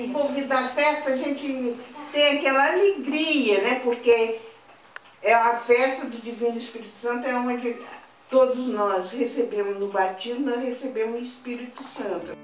envolvido da festa, a gente tem aquela alegria, né? Porque é a festa do Divino Espírito Santo é onde todos nós recebemos no batismo, nós recebemos o Espírito Santo.